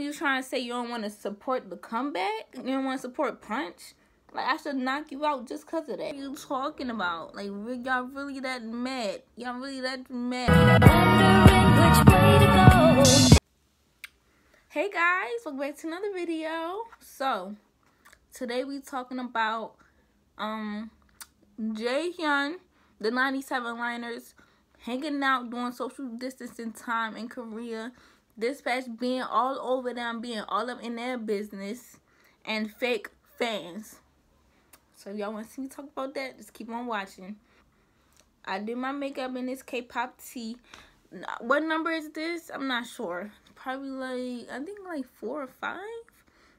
You trying to say you don't want to support the comeback? You don't want to support Punch? Like I should knock you out just cause of that. What you talking about? Like y'all really that mad? Y'all really that mad? Hey guys, welcome back to another video. So today we talking about um Jay Jaehyun, the 97 liners, hanging out doing social distancing time in Korea. Dispatch being all over them, being all up in their business, and fake fans. So y'all want to see me talk about that, just keep on watching. I did my makeup in this K-pop tee. What number is this? I'm not sure. Probably like, I think like four or five.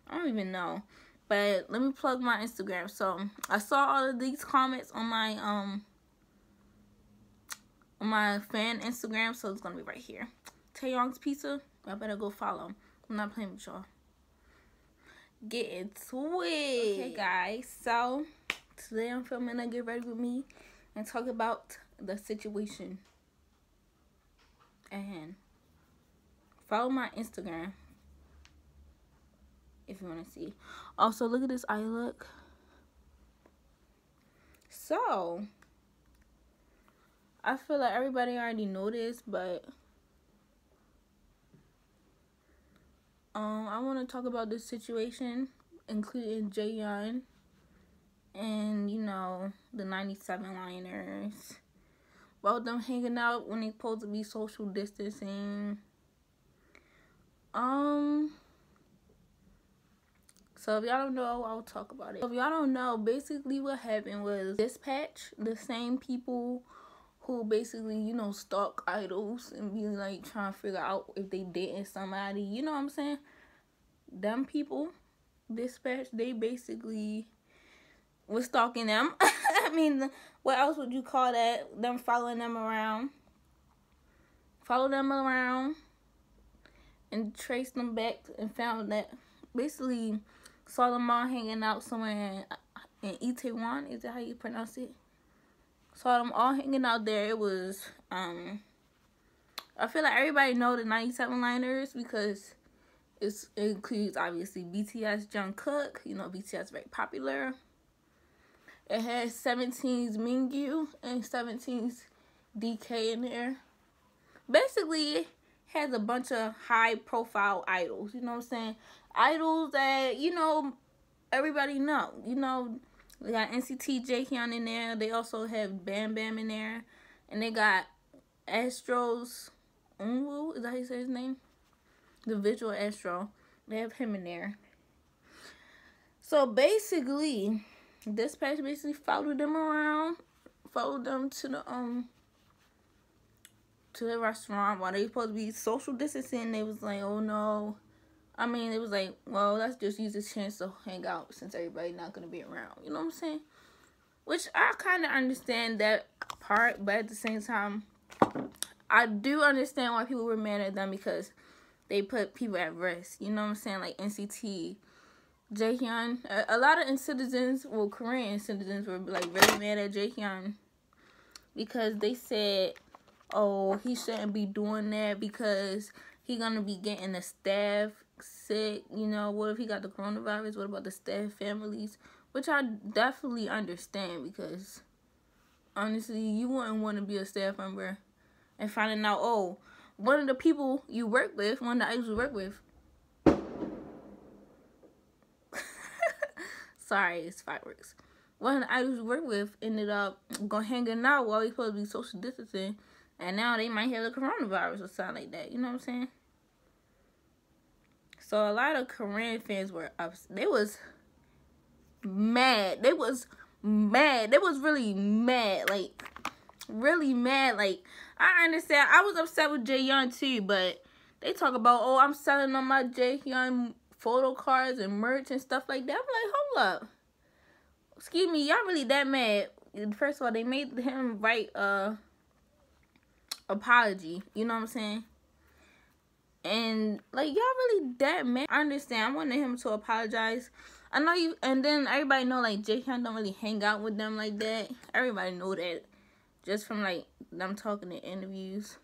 I don't even know. But let me plug my Instagram. So I saw all of these comments on my um on my fan Instagram. So it's gonna be right here. Taeyong's Pizza. Y'all better go follow. I'm not playing with y'all get into it. Okay, guys. So today I'm filming a get ready with me and talk about the situation and follow my Instagram if you want to see. Also, look at this eye look. So, I feel like everybody already know this, but Um, I want to talk about this situation, including Jaehyun and, you know, the 97 liners. About them hanging out when they supposed to be social distancing. Um, so if y'all don't know, I'll talk about it. So if y'all don't know, basically what happened was Dispatch, the same people who basically, you know, stalk idols and be like trying to figure out if they dating somebody. You know what I'm saying? Them people, dispatch, they basically was stalking them. I mean, what else would you call that? Them following them around. Follow them around and traced them back and found that basically saw them all hanging out somewhere in, in Itaewon. Is that how you pronounce it? Saw them all hanging out there. It was, um, I feel like everybody know the 97 liners because it includes obviously BTS Jungkook. You know, BTS very popular. It has 17's Mingyu and 17's DK in there. Basically, it has a bunch of high profile idols. You know what I'm saying? Idols that, you know, everybody know. You know, we got NCT Jaehyun in there. They also have Bam Bam in there. And they got Astro's Eunwoo. Is that how you say his name? The visual Astro. They have him in there. So basically, Dispatch basically followed them around. Followed them to the um to the restaurant while they supposed to be social distancing. They was like, oh no, I mean, it was like, well, let's just use this chance to hang out since everybody's not going to be around. You know what I'm saying? Which I kind of understand that part, but at the same time, I do understand why people were mad at them because they put people at risk. You know what I'm saying? Like NCT, Jaehyun. A, a lot of citizens, well, Korean citizens were like really mad at Jaehyun because they said, oh, he shouldn't be doing that because he gonna be getting the staff sick, you know, what if he got the coronavirus? What about the staff families? Which I definitely understand because honestly, you wouldn't want to be a staff member and finding out, oh, one of the people you work with, one of the idols you work with. Sorry, it's fireworks. One of the idols you work with ended up going hanging out while he's supposed to be social distancing, and now they might have the coronavirus or something like that. You know what I'm saying? So a lot of Korean fans were upset. They was mad. They was mad. They was really mad. Like really mad. Like I understand. I was upset with Jaehyun too, but they talk about oh I'm selling on my Jaehyun photo cards and merch and stuff like that. I'm like hold up. Excuse me, y'all really that mad? First of all, they made him write a apology. You know what I'm saying? And like y'all really that man. I understand. I wanted him to apologize. I know you and then everybody know like Jaehyun don't really hang out with them like that. Everybody know that. Just from like them talking in interviews.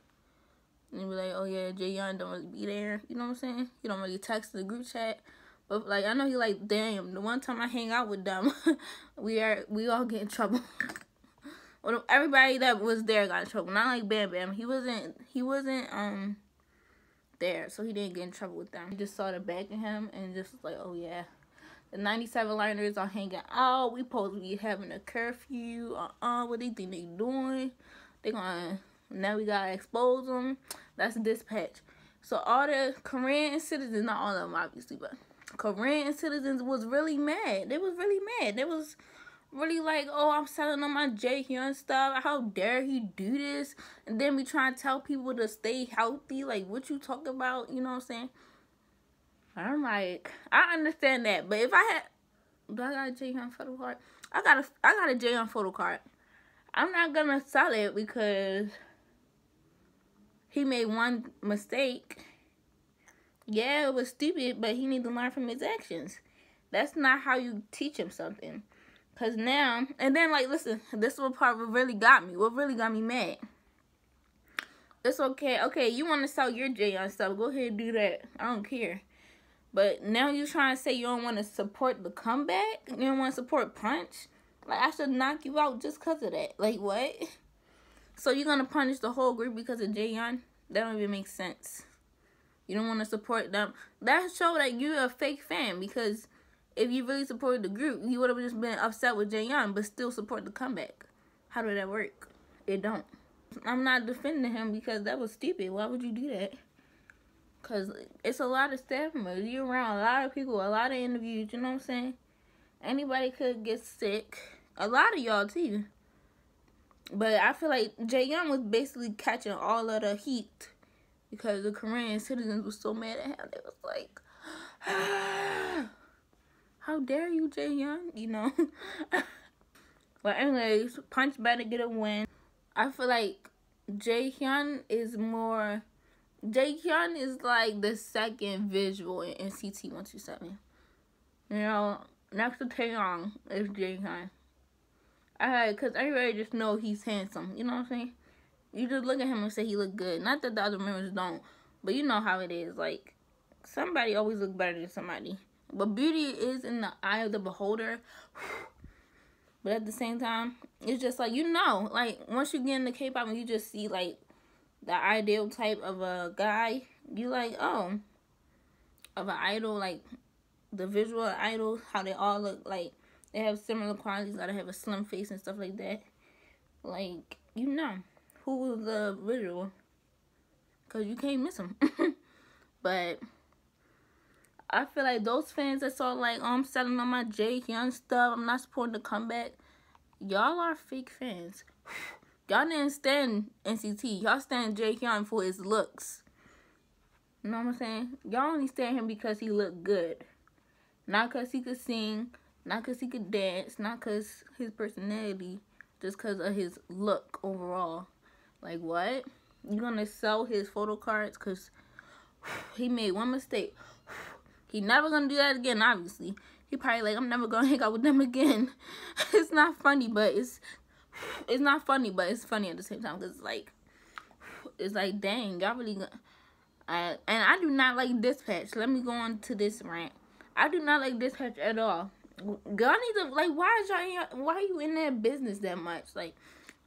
and be like, oh yeah, Jaehyun don't really be there. You know what I'm saying? you don't really text the group chat. But like I know he like, damn, the one time I hang out with them, we are we all get in trouble. well, everybody that was there got in trouble. Not like Bam Bam. He wasn't he wasn't um there, so he didn't get in trouble with them. He just saw the back of him and just was like, oh yeah. The 97 liners are hanging out. We supposed to be having a curfew. Uh-uh. What they think they doing? They gonna now we gotta expose them. That's dispatch. So all the Korean citizens, not all of them obviously, but Korean citizens was really mad. They was really mad. They was really like, oh, I'm selling on my Jaehyun stuff. How dare he do this? And then we try to tell people to stay healthy. Like, what you talk about? You know what I'm saying? I'm like, I understand that, but if I had, do I got a Jaehyun photo card? I got a, I got a Jaehyun photo card. I'm not gonna sell it because he made one mistake. Yeah, it was stupid, but he need to learn from his actions. That's not how you teach him something. Cause now, and then like, listen, this is what part what really got me. What really got me mad. It's okay. Okay, you want to sell your Jaehyun stuff? Go ahead and do that. I don't care. But now you trying to say you don't want to support the comeback? You don't want to support Punch? Like I should knock you out just cause of that. Like what? So you're gonna punish the whole group because of Jaehyun? That don't even make sense. You don't want to support them. That show that you're a fake fan because if you really supported the group, you would have just been upset with Jaehyun, but still support the comeback. How did that work? It don't. I'm not defending him because that was stupid. Why would you do that? Because it's a lot of staff members. You're around a lot of people, a lot of interviews, you know what I'm saying? Anybody could get sick. A lot of y'all, too. But I feel like Jaehyun was basically catching all of the heat because the Korean citizens were so mad at him. They was like, ah, "How dare you, Jaehyun?" You know. but anyways, Punch better get a win. I feel like Jaehyun is more. Jaehyun is like the second visual in NCT 127. You know, next to Taeyong is Jaehyun. I cause everybody just know he's handsome. You know what I'm saying? You just look at him and say he look good. Not that the other members don't, but you know how it is. Like somebody always look better than somebody. But beauty is in the eye of the beholder. But at the same time, it's just like you know, like once you get into K-pop and you just see like the ideal type of a guy, you like oh, of an idol, like the visual idol, how they all look like they have similar qualities, gotta have a slim face and stuff like that. Like, you know, who was the visual? Because you can't miss them. but I feel like those fans that saw like, oh, I'm selling on my Jaehyun stuff, I'm not supporting the comeback. Y'all are fake fans. Y'all didn't stand NCT. Y'all stand Jaehyun for his looks. You know what I'm saying? Y'all only stand him because he looked good. Not because he could sing, not because he could dance, not because his personality, just because of his look overall. Like, what? You gonna sell his photo cards because he made one mistake. He never gonna do that again, obviously. He probably like, I'm never gonna hang out with them again. it's not funny, but it's it's not funny, but it's funny at the same time because it's like it's like dang, y'all really. I, and I do not like dispatch. Let me go on to this rant. I do not like dispatch at all. God need to like why is y'all why are you in that business that much? Like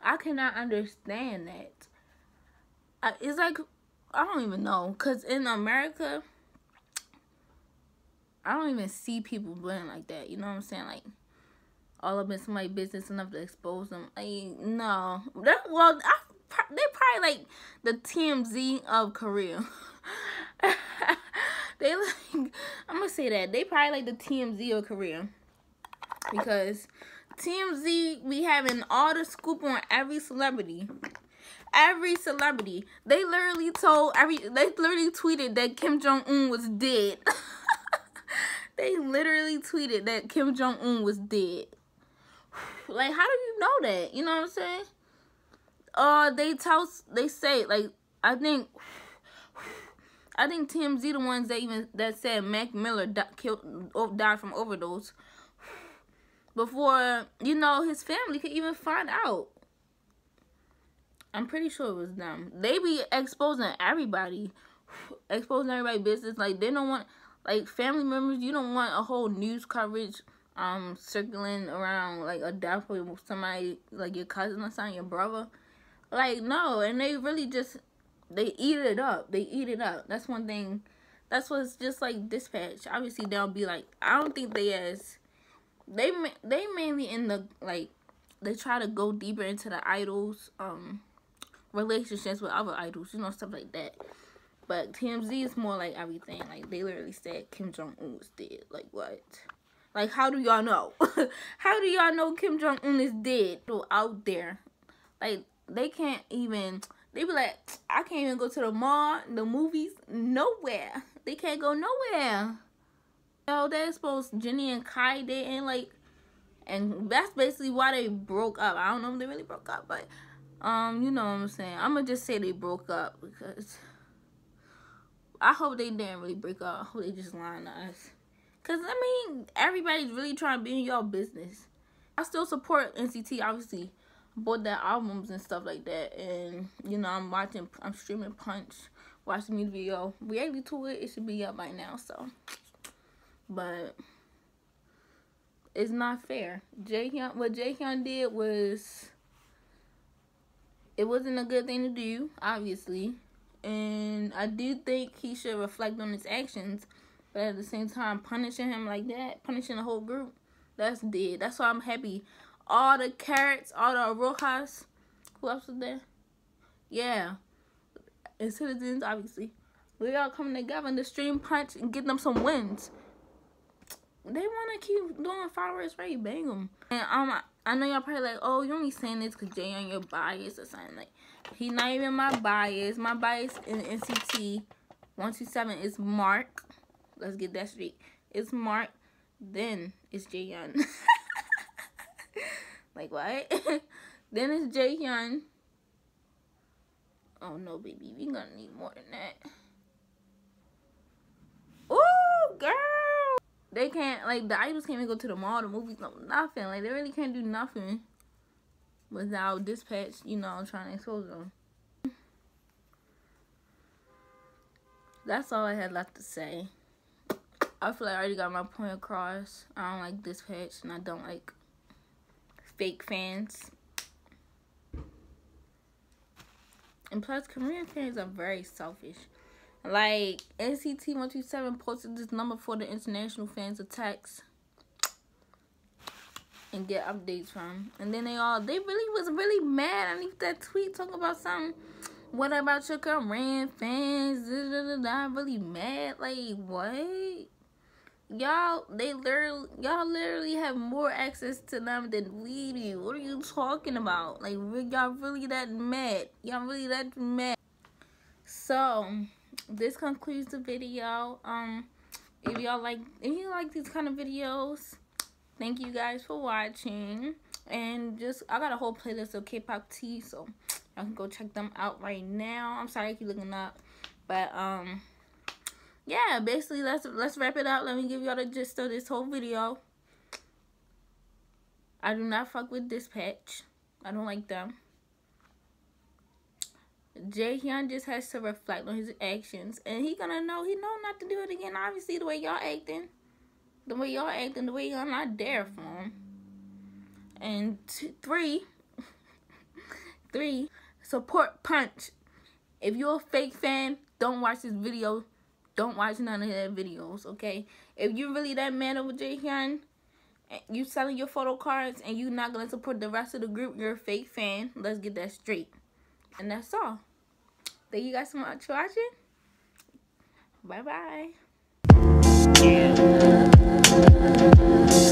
I cannot understand that. I, it's like I don't even know cuz in America I don't even see people doing like that. You know what I'm saying? Like all up in somebody's business enough to expose them. Like no. That, well, I, they probably like the TMZ of Korea. they like I'm gonna say that they probably like the TMZ of Korea because TMZ be having all the scoop on every celebrity. Every celebrity. They literally told every they literally tweeted that Kim Jong Un was dead. they literally tweeted that Kim Jong Un was dead. Like how do you know that? You know what I'm saying? Uh they tell they say like I think I think TMZ the ones that even that said Mac Miller died, killed, died from overdose before, you know, his family could even find out. I'm pretty sure it was them. They be exposing everybody, exposing everybody business. Like they don't want like family members. You don't want a whole news coverage um circling around like a death of somebody like your cousin or something, your brother. Like no, and they really just they eat it up. They eat it up. That's one thing. That's what's just like dispatch. Obviously they'll be like I don't think they as they they mainly in the like they try to go deeper into the idols um relationships with other idols, you know, stuff like that. But TMZ is more like everything. Like they literally said Kim Jong Un was dead. Like what? Like how do y'all know? how do y'all know Kim Jong Un is dead? So Out there, like they can't even. They be like, I can't even go to the mall, the movies, nowhere. They can't go nowhere. Yo, they exposed Jennie and Kai dating like, and that's basically why they broke up. I don't know if they really broke up, but um, you know what I'm saying. I'm gonna just say they broke up because I hope they didn't really break up. I hope they just lying to us. Cause I mean, everybody's really trying to be in y'all business. I still support NCT, obviously. Bought their albums and stuff like that, and you know I'm watching, I'm streaming Punch, watching the video, reacting to it. It should be up by now, so. But it's not fair. Jaehyun, what Jaehyun did was it wasn't a good thing to do, obviously. And I do think he should reflect on his actions. But at the same time, punishing him like that, punishing the whole group, that's dead. That's why I'm happy. All the carats, all the Arohas. Who else was there? Yeah. NCTzens, obviously. We all coming together in the stream punch and get them some wins. They want to keep doing fireworks right, bang them. And um, I know y'all probably like, oh, you only saying this because Jaehyun your bias or something. Like, he not even my bias. My bias in NCT 127 is Mark. Let's get that straight. It's Mark. Then it's Jaehyun. like, what? then it's Jaehyun. Oh, no, baby. We gonna need more than that. Oh, girl they can't like the idols can't even go to the mall, the movies, no nothing. Like they really can't do nothing without dispatch, you know, I'm trying to expose them. That's all I had left to say. I feel like I already got my point across. I don't like dispatch and I don't like fake fans. And plus, Korean fans are very selfish. Like NCT 127 posted this number for the international fans text and get updates from. And then they all they really was really mad underneath that tweet talking about something. What about your Korean fans? I'm really mad. Like what? Y'all, they literally, y'all literally have more access to them than we do. What are you talking about? Like, y'all really that mad? Y'all really that mad? So, this concludes the video. Um, if y'all like, if you like these kind of videos, thank you guys for watching. And just, I got a whole playlist of K-pop tea, so y'all can go check them out right now. I'm sorry I keep looking up, but um, yeah, basically let's let's wrap it up. Let me give y'all the gist of this whole video. I do not fuck with Dispatch. I don't like them. Jaehyun just has to reflect on his actions, and he gonna know he know not to do it again. Obviously, the way y'all acting, the way y'all acting, the way y'all not there for him. And two, three, three, support Punch. If you're a fake fan, don't watch this video. Don't watch none of their videos, okay? If you're really that mad over Jaehyun, you selling your photo cards and you not gonna support the rest of the group, you're a fake fan. Let's get that straight. And that's all. Thank you guys so much for watching.